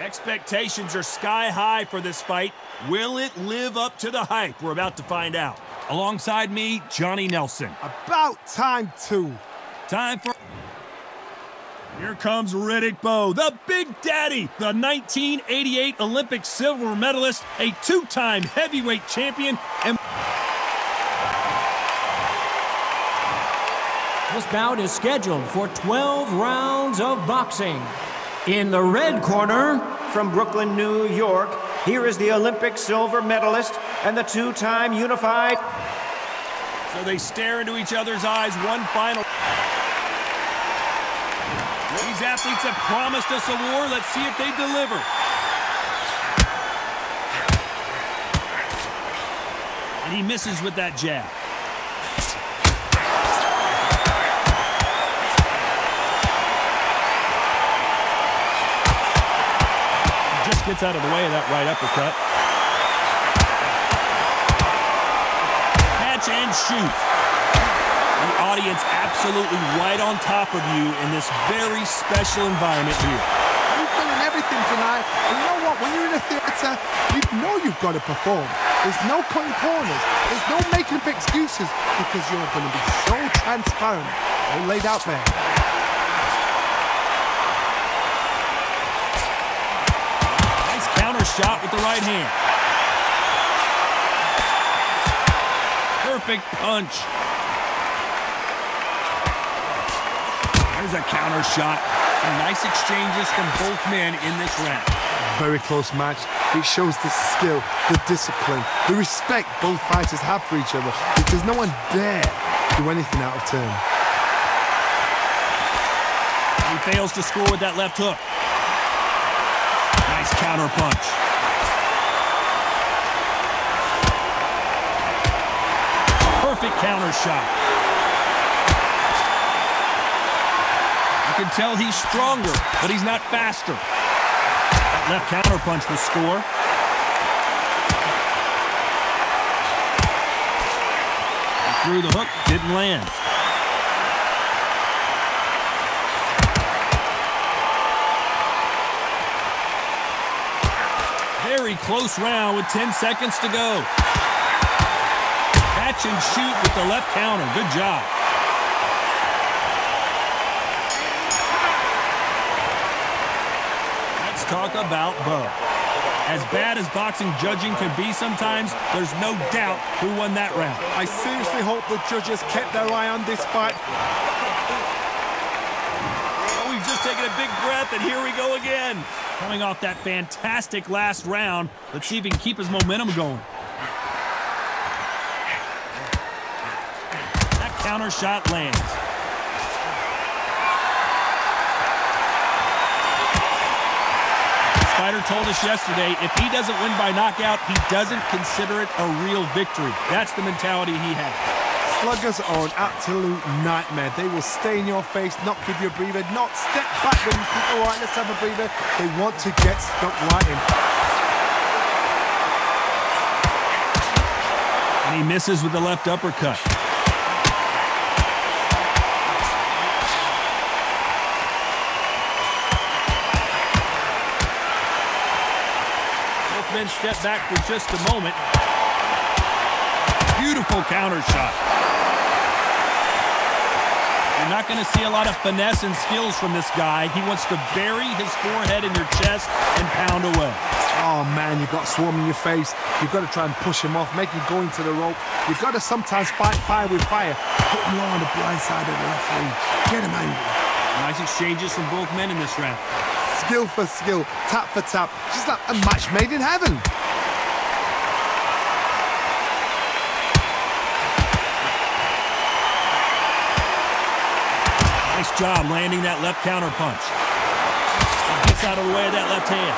Expectations are sky high for this fight. Will it live up to the hype? We're about to find out. Alongside me, Johnny Nelson. About time, too. Time for... Here comes Riddick Bowe, the Big Daddy, the 1988 Olympic silver medalist, a two-time heavyweight champion, and... This bout is scheduled for 12 rounds of boxing. In the red corner, from Brooklyn, New York, here is the Olympic silver medalist and the two-time unified... So they stare into each other's eyes one final... These athletes have promised us a war. Let's see if they deliver. And he misses with that jab. Gets out of the way of that right uppercut. Catch and shoot. The audience absolutely right on top of you in this very special environment here. You've done everything tonight. And you know what? When you're in a theatre, you know you've got to perform. There's no cutting corners. There's no making up excuses because you're going to be so transparent. All laid out there. Shot with the right hand. Perfect punch. There's a counter shot. Some nice exchanges from both men in this round. Very close match. It shows the skill, the discipline, the respect both fighters have for each other because no one dare do anything out of turn. He fails to score with that left hook. Perfect counter shot. You can tell he's stronger, but he's not faster. That left counter punch will score. Threw the hook, didn't land. Very close round with 10 seconds to go. Catch and shoot with the left counter. Good job. Let's talk about Bowe. As bad as boxing judging can be sometimes, there's no doubt who won that round. I seriously hope the judges kept their eye on this fight. Oh, we've just taken a big breath, and here we go again. Coming off that fantastic last round, let's see if he can keep his momentum going. That counter shot lands. Spider told us yesterday, if he doesn't win by knockout, he doesn't consider it a real victory. That's the mentality he has. Sluggers are an absolute nightmare. They will stay in your face, not give you a breather, not step back when you think, all right, let's have a breather. They want to get stuck right in. And he misses with the left uppercut. Both men step back for just a moment. Beautiful counter shot. You're not going to see a lot of finesse and skills from this guy. He wants to bury his forehead in your chest and pound away. Oh man, you've got swarm in your face. You've got to try and push him off, make him go into the rope. You've got to sometimes fight fire with fire. Put him on the blind side of the referee. Get him angry. Nice exchanges from both men in this round. Skill for skill, tap for tap. Just like a match made in heaven. Job landing that left counter punch. Gets out of the way of that left hand.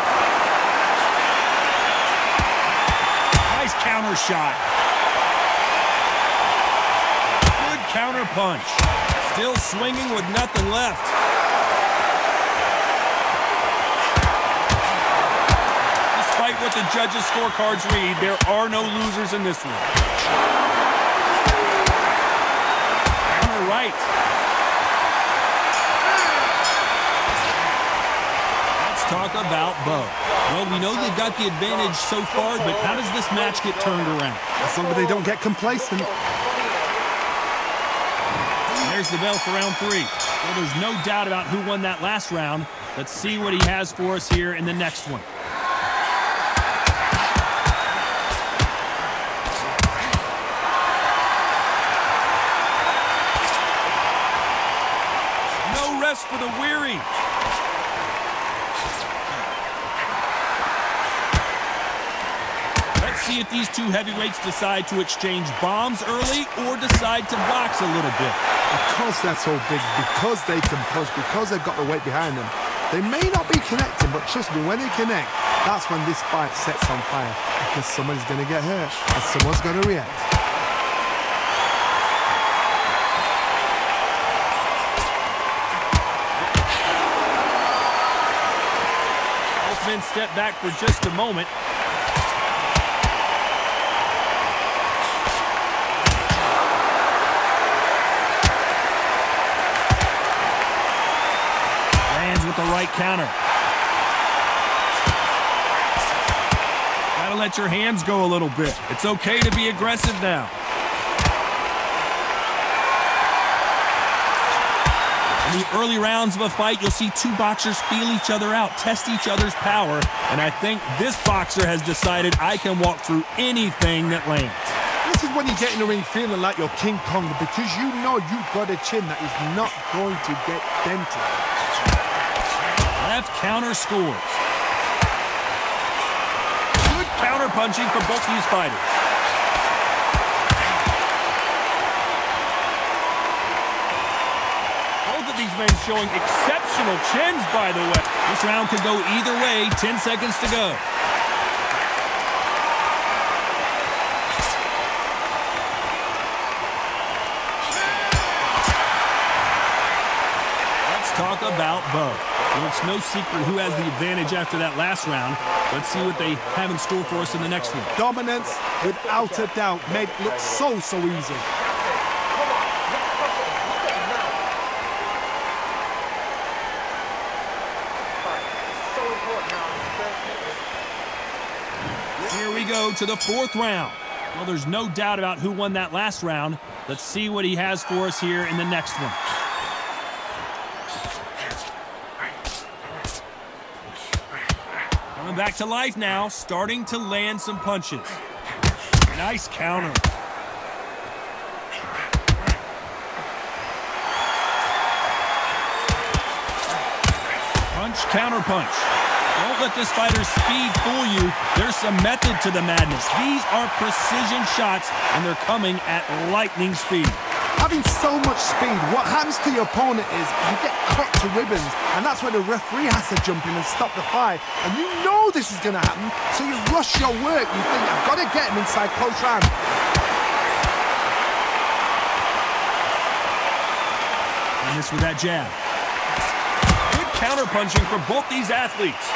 Nice counter shot. Good counter punch. Still swinging with nothing left. Despite what the judges' scorecards read, there are no losers in this one. Counter right. Talk about Bowe. Well, we know they've got the advantage so far, but how does this match get turned around? As long as they don't get complacent. There's the bell for round three. Well, there's no doubt about who won that last round. Let's see what he has for us here in the next one. These two heavyweights decide to exchange bombs early or decide to box a little bit. Because they're so big, because they can push, because they've got the weight behind them, they may not be connecting, but trust me, when they connect, that's when this fight sets on fire. Because someone's going to get hurt, and someone's going to react. Both men step back for just a moment. Counter. Gotta let your hands go a little bit. It's okay to be aggressive now. In the early rounds of a fight, you'll see two boxers feel each other out, test each other's power, and I think this boxer has decided I can walk through anything that lands. This is when you get in the ring feeling like you're King Kong because you know you've got a chin that is not going to get dented. Left counter scores. Good counter punching from both these fighters. Both of these men showing exceptional chins, by the way. This round could go either way. 10 seconds to go. About Bowe. Well, it's no secret who has the advantage after that last round. Let's see what they have in store for us in the next one. Dominance, without a doubt, made it look so, so easy. Here we go to the fourth round. Well, there's no doubt about who won that last round. Let's see what he has for us here in the next one. Coming back to life now, starting to land some punches. Nice counter. Punch, counter punch. Don't let this fighter's speed fool you. There's some method to the madness. These are precision shots, and they're coming at lightning speed. Having so much speed, what happens to your opponent is you get cut to ribbons, and that's where the referee has to jump in and stop the fight. And you know this is going to happen, so you rush your work. You think, I've got to get him inside close round. And this with that jab. Good counter punching for both these athletes.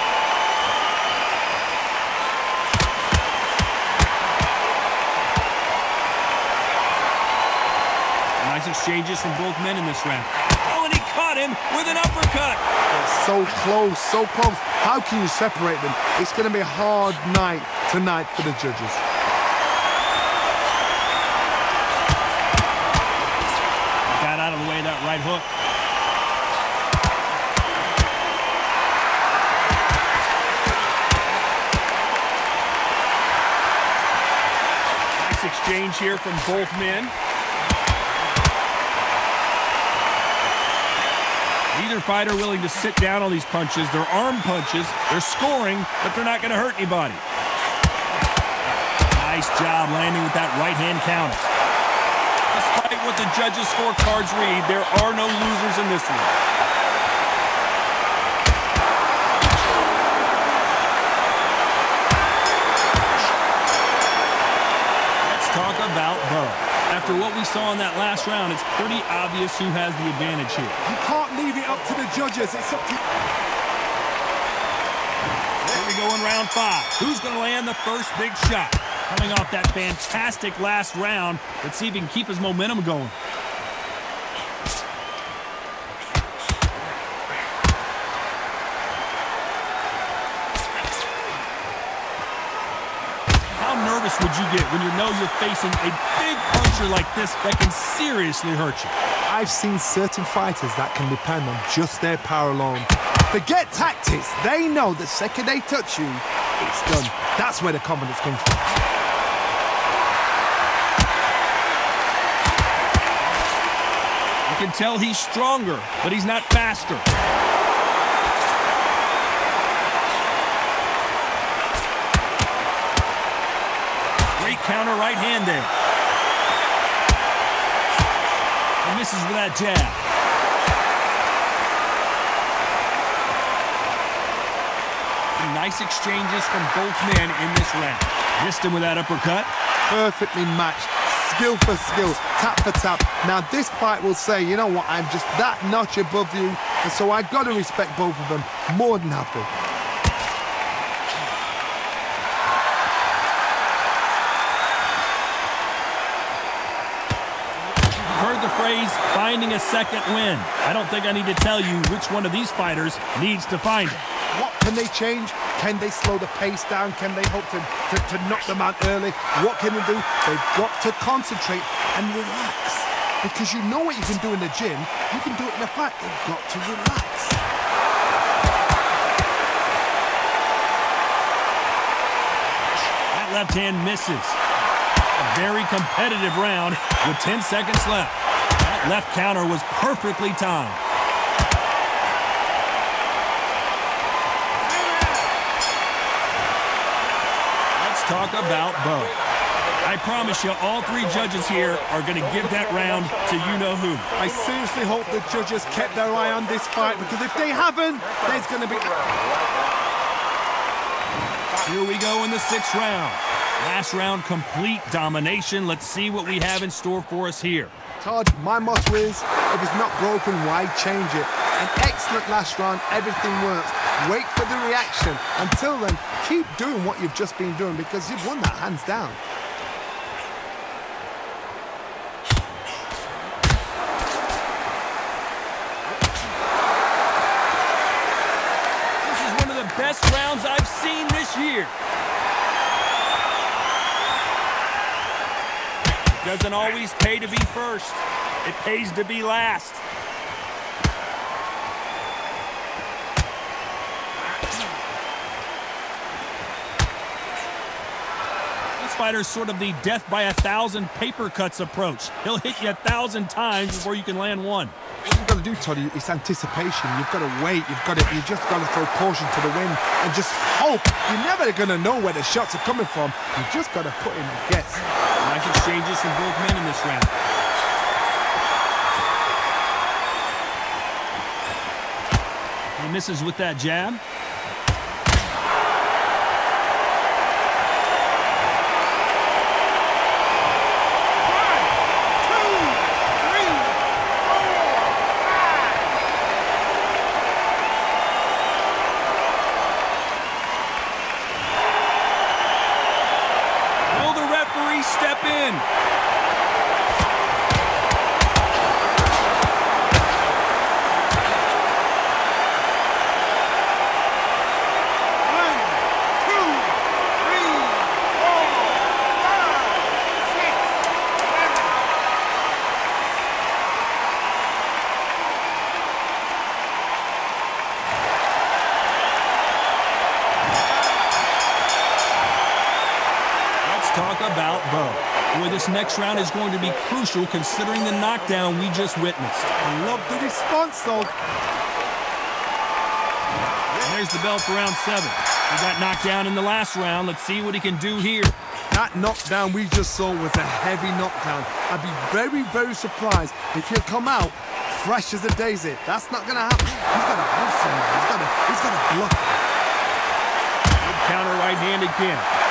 Nice exchanges from both men in this round. And he caught him with an uppercut. They're so close, so close. How can you separate them? It's going to be a hard night tonight for the judges. Got out of the way that right hook. Nice exchange here from both men. Neither fighter willing to sit down on these punches. They're arm punches. They're scoring, but they're not going to hurt anybody. Nice job landing with that right hand counter. Despite what the judges' scorecards read, there are no losers in this one. After what we saw in that last round, it's pretty obvious who has the advantage here. You can't leave it up to the judges. It's up to... Here we go in round five. Who's going to land the first big shot? Coming off that fantastic last round, let's see if he can keep his momentum going. Get when you know you're facing a big puncher like this that can seriously hurt you? I've seen certain fighters that can depend on just their power alone. Forget tactics. They know the second they touch you, it's done. That's where the confidence comes from. You can tell he's stronger, but he's not faster. Counter right hand there. He misses with that jab. Nice exchanges from both men in this round. Missed him with that uppercut. Perfectly matched. Skill for skill, tap for tap. Now this fight will say, you know what, I'm just that notch above you, and so I've got to respect both of them more than happy. Phrase, finding a second win. I don't think I need to tell you which one of these fighters needs to find it. What can they change? Can they slow the pace down? Can they hope to, to, to knock them out early? What can they do? They've got to concentrate and relax. Because you know what you can do in the gym, you can do it in a fight. They've got to relax. That left hand misses. A very competitive round with 10 seconds left. Left counter was perfectly timed. Let's talk about Bowe. I promise you, all three judges here are going to give that round to you-know-who. I seriously hope the judges kept their eye on this fight because if they haven't, there's going to be... Here we go in the sixth round. Last round, complete domination. Let's see what we have in store for us here. Todd, my motto is, if it's not broken, why change it? An excellent last round, everything works. Wait for the reaction. Until then, keep doing what you've just been doing because you've won that hands down. This is one of the best rounds I've seen this year. Doesn't always pay to be first. It pays to be last. This fighter's sort of the death by a thousand paper cuts approach. He'll hit you a thousand times before you can land one. What you've got to do, Toddy, is anticipation. You've got to wait. You've got to, you just got to throw caution to the wind and just hope. You're never going to know where the shots are coming from. You just got to put in a guess. Nice exchanges from both men in this round. He misses with that jab. This next round is going to be crucial considering the knockdown we just witnessed. I love the response, though. And there's the bell for round seven. He got knocked down in the last round. Let's see what he can do here. That knockdown we just saw was a heavy knockdown. I'd be very, very surprised if he'll come out fresh as a daisy. That's not going to happen. He's got to hold someone. He's got to, he's got to bluff. Good counter right hand again.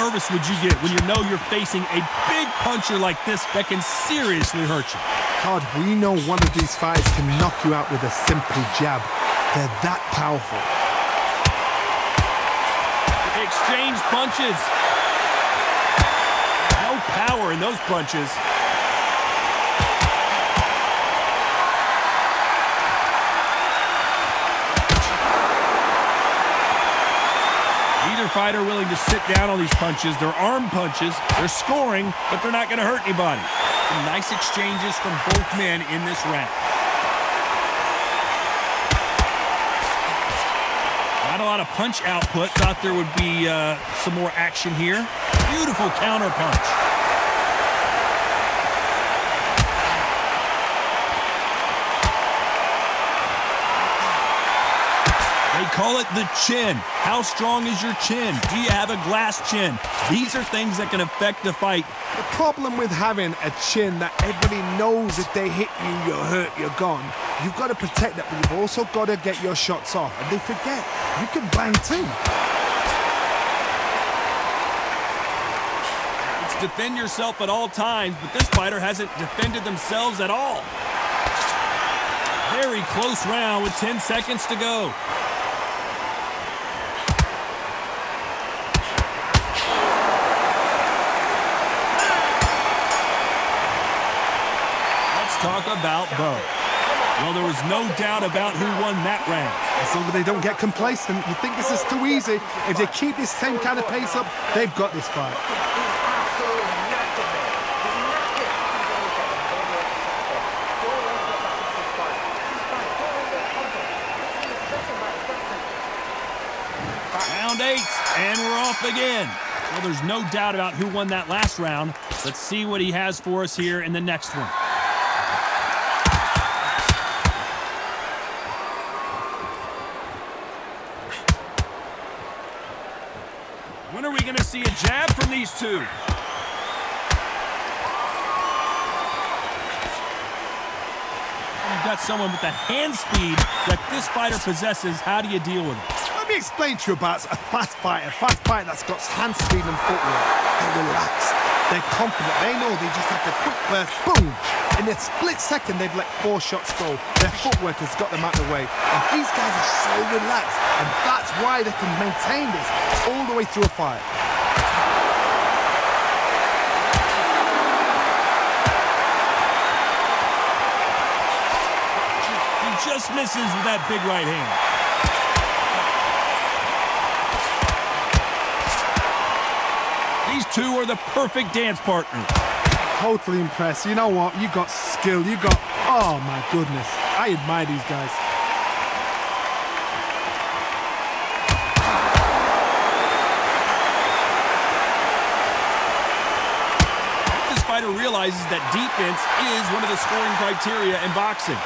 Nervous would you get when you know you're facing a big puncher like this that can seriously hurt you? Todd, we know one of these fighters can knock you out with a simple jab. They're that powerful. Exchange punches. No power in those punches. Fighter willing to sit down on these punches. They're arm punches. They're scoring, but they're not going to hurt anybody. Some nice exchanges from both men in this round. Not a lot of punch output. Thought there would be uh, some more action here. Beautiful counter punch. Call it the chin. How strong is your chin? Do you have a glass chin? These are things that can affect the fight. The problem with having a chin that everybody knows if they hit you, you're hurt, you're gone. You've got to protect that, but you've also got to get your shots off. And they forget, you can bang too. It's defend yourself at all times, but this fighter hasn't defended themselves at all. Very close round with 10 seconds to go. About Bowe. Well, there was no doubt about who won that round. As long as they don't get complacent, you think this is too easy. If they keep this same kind of pace up, they've got this fight. Round eight, and we're off again. Well, there's no doubt about who won that last round. Let's see what he has for us here in the next one. Jab from these two? You've got someone with the hand speed that this fighter possesses. How do you deal with it? Let me explain to you about a fast fighter. A fast fighter that's got hand speed and footwork. They're relaxed. They're confident. They know they just have to quick burst, boom. In a split second, they've let four shots go. Their footwork has got them out of the way. And these guys are so relaxed. And that's why they can maintain this all the way through a fight. He just misses with that big right hand. These two are the perfect dance partners. Totally impressed. You know what? You got skill. You got... Oh, my goodness. I admire these guys. Realizes that defense is one of the scoring criteria in boxing.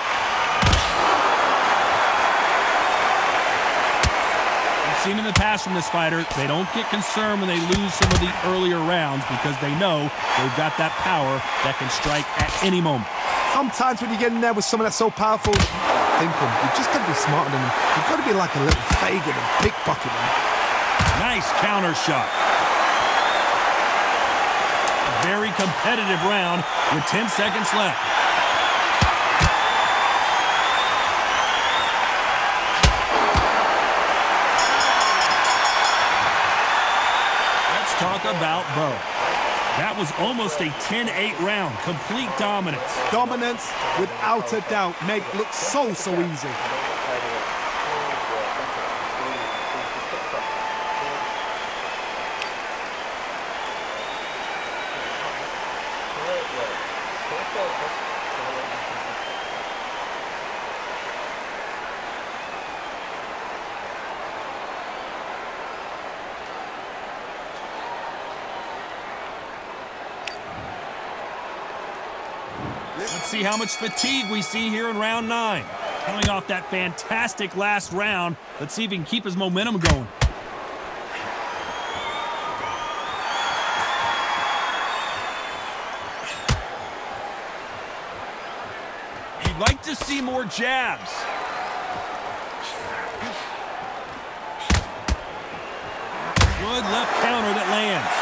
seen in the past from this fighter, they don't get concerned when they lose some of the earlier rounds because they know they've got that power that can strike at any moment. Sometimes when you get in there with someone that's so powerful, thinking, oh, you've just got to be smarter than them. You've got to be like a little Fagin and pickpocket them. Nice counter shot. Very competitive round with 10 seconds left. Let's talk about Bowe. That was almost a 10-8 round. Complete dominance. Dominance, without a doubt, make look so, so easy. Let's see how much fatigue we see here in round nine. Coming off that fantastic last round, let's see if he can keep his momentum going. You'd like to see more jabs. Good left counter that lands.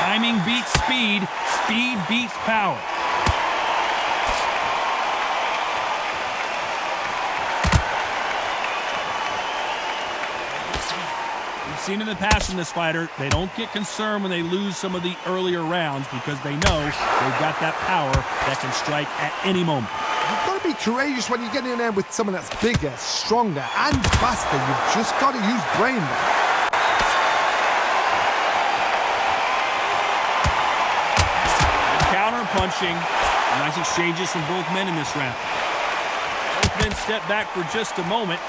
Timing beats speed. Speed beats power. seen in the past in this fighter, they don't get concerned when they lose some of the earlier rounds because they know they've got that power that can strike at any moment. You've got to be courageous when you get in there with someone that's bigger, stronger, and faster. You've just got to use brain. There. punching. Nice exchanges from both men in this round. Both men step back for just a moment.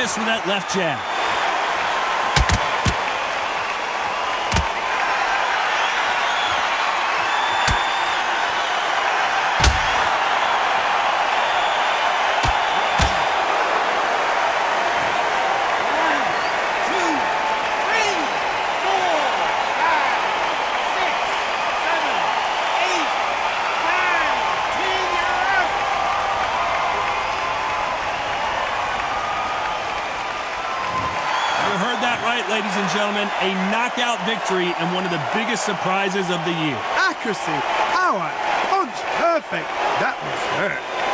Missed with that left jab. A knockout victory and one of the biggest surprises of the year. Accuracy, power, punch, perfect. That was hurt.